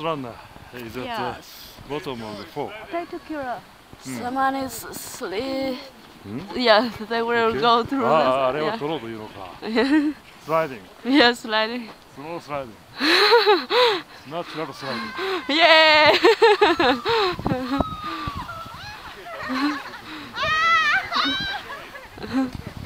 runner eh, is at yeah. the bottom of the fall. They took your uh, mm. Someone is sleep. Hmm? Yeah, they will okay. go through. Ah, あれは取ろうというのか。Yeah. Ah, ah, sliding. Yeah, sliding. Slow sliding. Not sharp sliding. Yeah.